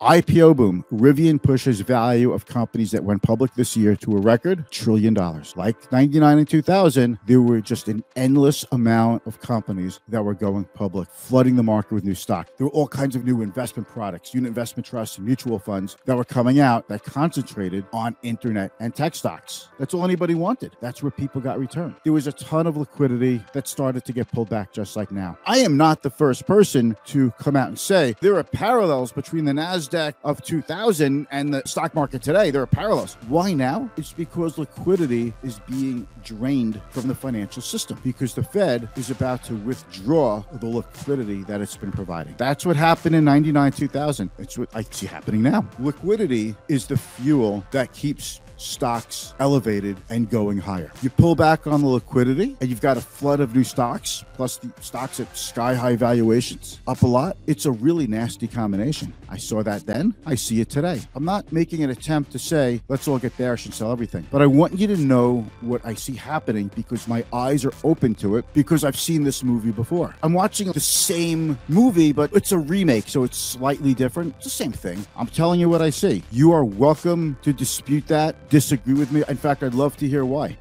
IPO boom. Rivian pushes value of companies that went public this year to a record trillion dollars. Like 99 and 2000, there were just an endless amount of companies that were going public, flooding the market with new stock. There were all kinds of new investment products, unit investment trusts, and mutual funds that were coming out that concentrated on internet and tech stocks. That's all anybody wanted. That's where people got returned. There was a ton of liquidity that started to get pulled back just like now. I am not the first person to come out and say there are parallels between the NASDAQ NASDAQ of 2000 and the stock market today, there are parallels. Why now? It's because liquidity is being drained from the financial system because the Fed is about to withdraw the liquidity that it's been providing. That's what happened in 99, 2000. It's what I see happening now. Liquidity is the fuel that keeps stocks elevated and going higher. You pull back on the liquidity and you've got a flood of new stocks, plus the stocks at sky high valuations up a lot. It's a really nasty combination. I saw that then. I see it today. I'm not making an attempt to say, let's all get bearish and sell everything, but I want you to know what I see happening because my eyes are open to it because I've seen this movie before. I'm watching the same movie, but it's a remake, so it's slightly different. It's the same thing. I'm telling you what I see. You are welcome to dispute that disagree with me. In fact, I'd love to hear why.